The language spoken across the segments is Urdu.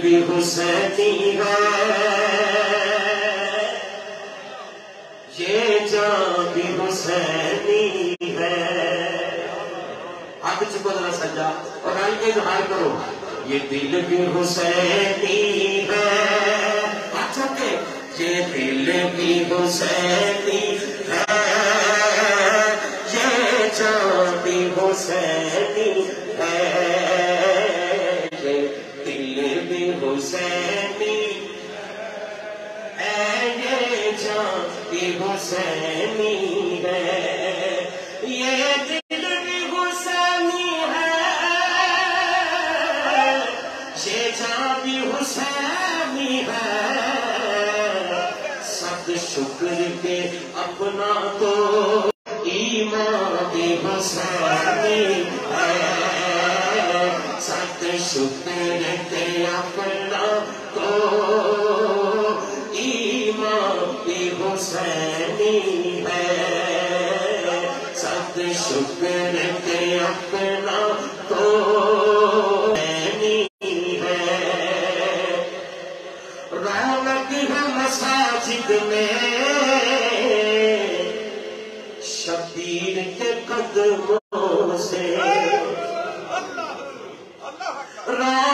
بھی حسینی ہے۔ یہ جان بھی حسینی ہے۔ آگے چکو ذرا سجا اور آئی کے اظہار کرو۔ یہ دل بھی حسینی ہے۔ اچھا کہ یہ دل بھی حسینی ہے بھی حسینی ہے۔ یہ دل بھی حسینی ہے۔ یہ جان بھی حسینی ہے۔ سب شکر کے اپنا تو ایمان بھی حسینی سب شکر کے اپنا تو حسینی ہے۔ رونق ہے مساجد میں۔ شبیر کے قدموں سے۔ رونق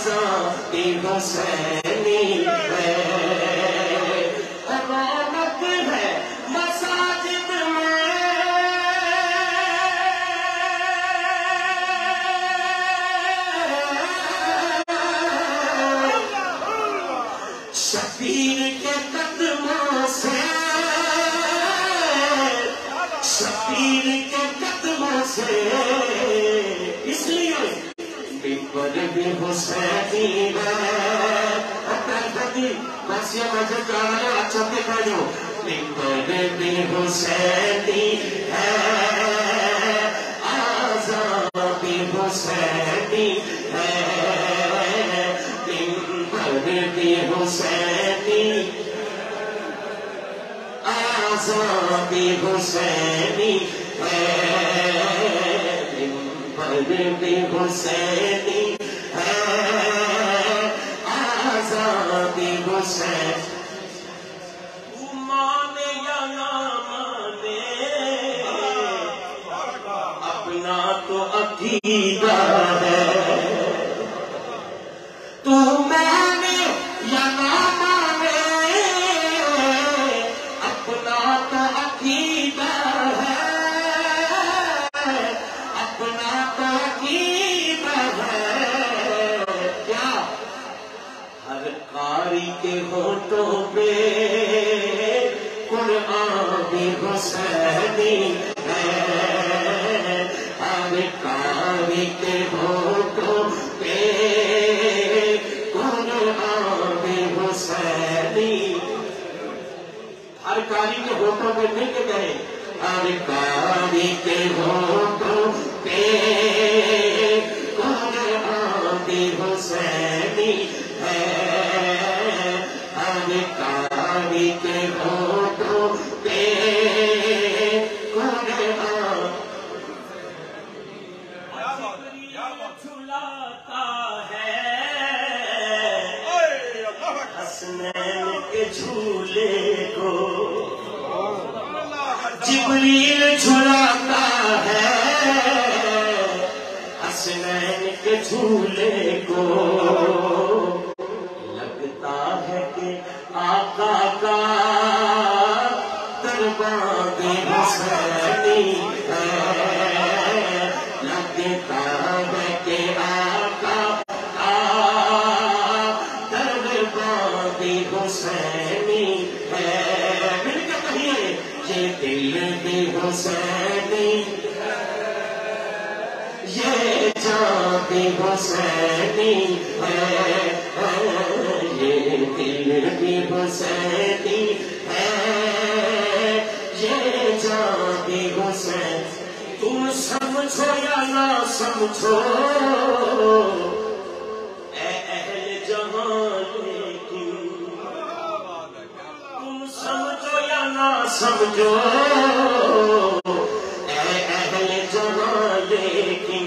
آزاد حسینی ہے۔ رونق ہے مساجد میں۔ شبیر کے قدموں سے شبیر کے قدموں سے۔ اس لیے ممبر بھی حسینی ہے اپنے خطی مسیح مجھے کہا اچھا دکھا دو ممبر بھی حسینی ہے آزاد بھی حسینی ہے ممبر بھی حسینی آزاد حسینی ہے مانے یا نہ مانے اپنا تو عقیدہ ہے۔ تو ہر کاری کے ہوٹوں پہ مل گئے کہیں ہر کاری کے جبریل جھلاتا ہے۔ حسنین کے جھولے کو لگتا ہے کہ آقا کا باد حسینی حسینی۔ یہ جان حسینی ہے۔ یہ دل بھی حسینی ہے۔ یہ جان حسین تم سمجھو یا نہ سمجھو نہ سمجھو۔ اے اہل جہاں لیکن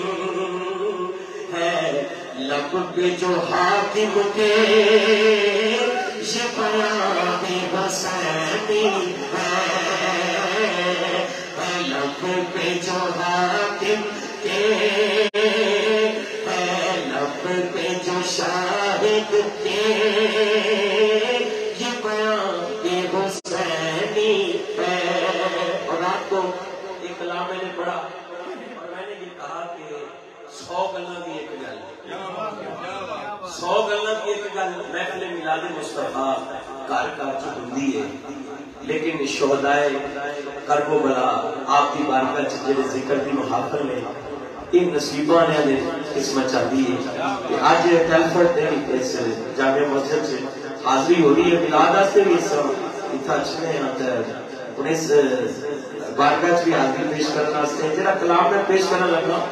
ہے لب پہ جو حاکم کے یہ بیان بھی حسینی ہے ہے لب پہ جو حاکم کے سو گلوں کی ایک گل۔ سو گلوں کی ایک گل محفل میلاد مصطفیٰ گھر گھر چ ہے۔ لیکن شہدائے کرب و بلا آپ کی بارگاہ چ ذکر دی محافل نے یہ نصیباں نے دے قسمت چاہتی ہے۔ کہ اج ٹیلفرڈ دے اس جامع مسجد سے حاضری ہو رہی ہے۔ میلاد واسطے بھی اس اتنا اچھے ہیں۔ تے ہن اس بارگاہ چ بھی حاضری پیش کرنا واسطے جڑا کلام میں پیش کرنا لگا